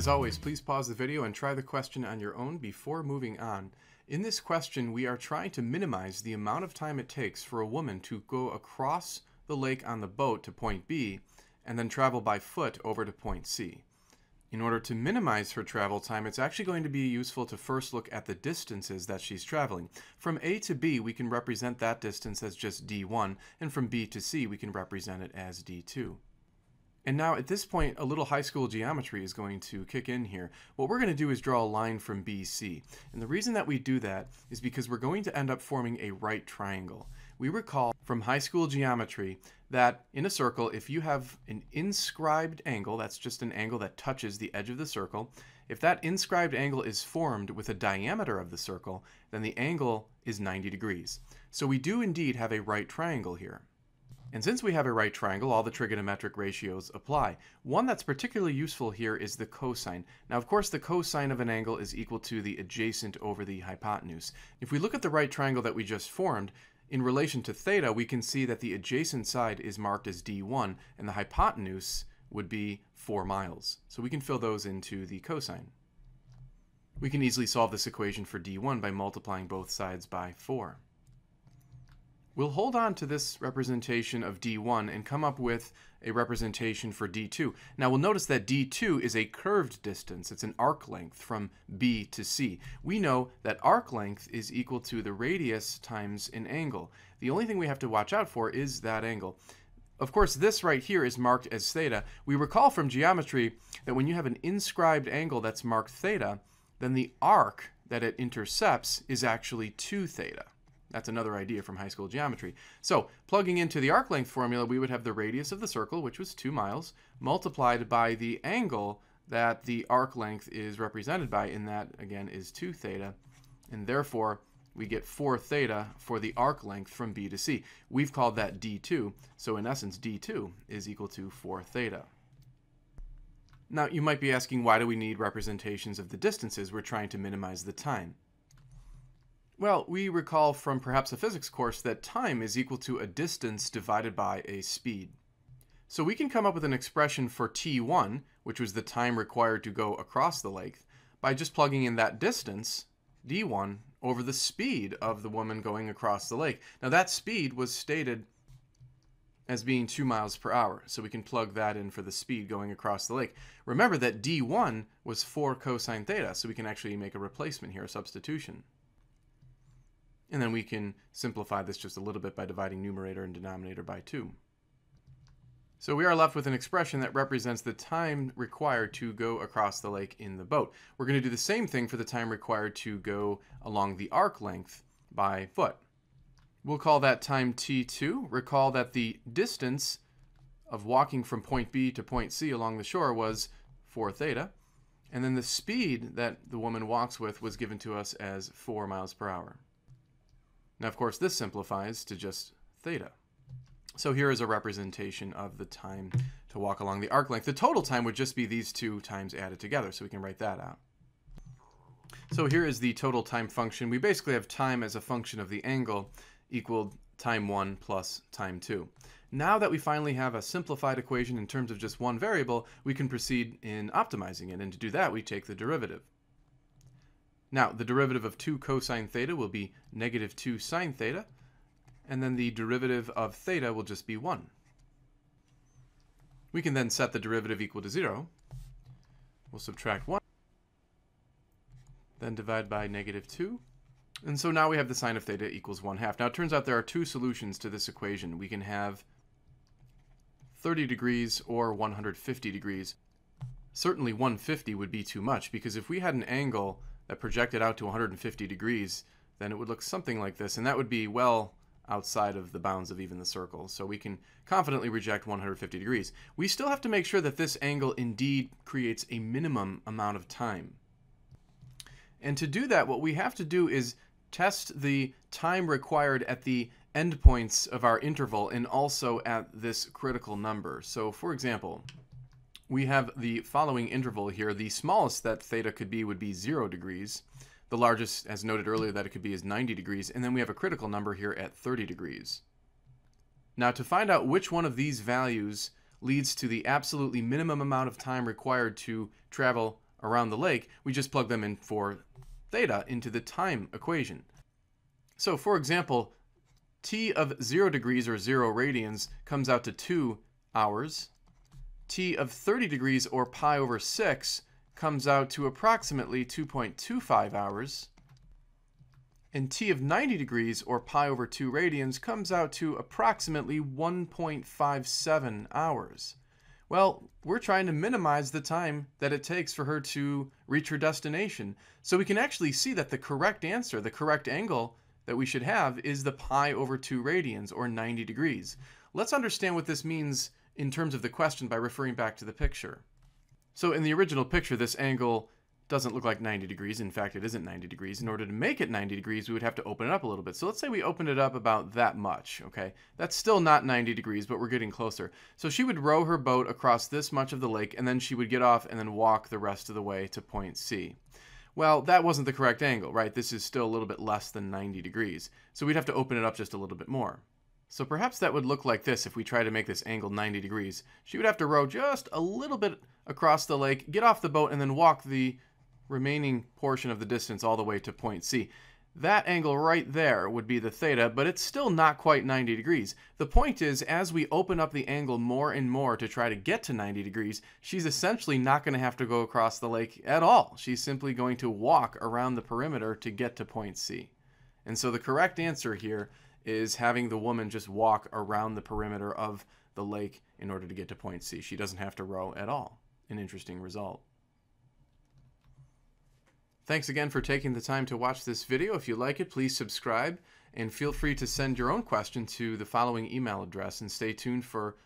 As always, please pause the video and try the question on your own before moving on. In this question, we are trying to minimize the amount of time it takes for a woman to go across the lake on the boat to point B and then travel by foot over to point C. In order to minimize her travel time, it's actually going to be useful to first look at the distances that she's traveling. From A to B, we can represent that distance as just d1, and from B to C, we can represent it as d2. And now at this point, a little high school geometry is going to kick in here. What we're going to do is draw a line from BC. And the reason that we do that is because we're going to end up forming a right triangle. We recall from high school geometry that in a circle, if you have an inscribed angle, that's just an angle that touches the edge of the circle, if that inscribed angle is formed with a diameter of the circle, then the angle is 90 degrees. So we do indeed have a right triangle here. And since we have a right triangle, all the trigonometric ratios apply. One that's particularly useful here is the cosine. Now, of course, the cosine of an angle is equal to the adjacent over the hypotenuse. If we look at the right triangle that we just formed, in relation to theta, we can see that the adjacent side is marked as d1, and the hypotenuse would be 4 miles. So we can fill those into the cosine. We can easily solve this equation for d1 by multiplying both sides by 4. We'll hold on to this representation of D1 and come up with a representation for D2. Now we'll notice that D2 is a curved distance. It's an arc length from B to C. We know that arc length is equal to the radius times an angle. The only thing we have to watch out for is that angle. Of course, this right here is marked as theta. We recall from geometry that when you have an inscribed angle that's marked theta, then the arc that it intercepts is actually 2 theta. That's another idea from high school geometry. So, plugging into the arc length formula, we would have the radius of the circle, which was 2 miles, multiplied by the angle that the arc length is represented by, and that, again, is 2 theta. And therefore, we get 4 theta for the arc length from B to C. We've called that D2, so in essence, D2 is equal to 4 theta. Now, you might be asking, why do we need representations of the distances? We're trying to minimize the time. Well, we recall from perhaps a physics course that time is equal to a distance divided by a speed. So we can come up with an expression for t1, which was the time required to go across the lake, by just plugging in that distance, d1, over the speed of the woman going across the lake. Now that speed was stated as being 2 miles per hour, so we can plug that in for the speed going across the lake. Remember that d1 was 4 cosine theta, so we can actually make a replacement here, a substitution. And then we can simplify this just a little bit by dividing numerator and denominator by 2. So we are left with an expression that represents the time required to go across the lake in the boat. We're going to do the same thing for the time required to go along the arc length by foot. We'll call that time t2. Recall that the distance of walking from point B to point C along the shore was 4 theta. And then the speed that the woman walks with was given to us as 4 miles per hour. Now, of course, this simplifies to just theta. So here is a representation of the time to walk along the arc length. The total time would just be these two times added together, so we can write that out. So here is the total time function. We basically have time as a function of the angle equal time 1 plus time 2. Now that we finally have a simplified equation in terms of just one variable, we can proceed in optimizing it. And to do that, we take the derivative. Now, the derivative of 2 cosine theta will be negative 2 sine theta, and then the derivative of theta will just be 1. We can then set the derivative equal to 0. We'll subtract 1, then divide by negative 2. And so now we have the sine of theta equals 1 half. Now it turns out there are two solutions to this equation. We can have 30 degrees or 150 degrees. Certainly 150 would be too much because if we had an angle projected out to 150 degrees, then it would look something like this, and that would be well outside of the bounds of even the circle. So we can confidently reject 150 degrees. We still have to make sure that this angle indeed creates a minimum amount of time. And to do that, what we have to do is test the time required at the endpoints of our interval and also at this critical number. So for example, we have the following interval here. The smallest that theta could be would be 0 degrees. The largest, as noted earlier, that it could be is 90 degrees. And then we have a critical number here at 30 degrees. Now to find out which one of these values leads to the absolutely minimum amount of time required to travel around the lake, we just plug them in for theta into the time equation. So for example, t of 0 degrees or 0 radians comes out to 2 hours. T of 30 degrees or pi over 6 comes out to approximately 2.25 hours. And t of 90 degrees or pi over 2 radians comes out to approximately 1.57 hours. Well, we're trying to minimize the time that it takes for her to reach her destination. So we can actually see that the correct answer, the correct angle that we should have is the pi over 2 radians, or 90 degrees. Let's understand what this means in terms of the question by referring back to the picture. So in the original picture, this angle doesn't look like 90 degrees. In fact, it isn't 90 degrees. In order to make it 90 degrees, we would have to open it up a little bit. So let's say we opened it up about that much, okay? That's still not 90 degrees, but we're getting closer. So she would row her boat across this much of the lake, and then she would get off and then walk the rest of the way to point C. Well, that wasn't the correct angle, right? This is still a little bit less than 90 degrees. So we'd have to open it up just a little bit more. So perhaps that would look like this if we try to make this angle 90 degrees. She would have to row just a little bit across the lake, get off the boat, and then walk the remaining portion of the distance all the way to point C. That angle right there would be the theta, but it's still not quite 90 degrees. The point is, as we open up the angle more and more to try to get to 90 degrees, she's essentially not going to have to go across the lake at all. She's simply going to walk around the perimeter to get to point C. And so the correct answer here is having the woman just walk around the perimeter of the lake in order to get to point C. She doesn't have to row at all. An interesting result. Thanks again for taking the time to watch this video. If you like it, please subscribe and feel free to send your own question to the following email address and stay tuned for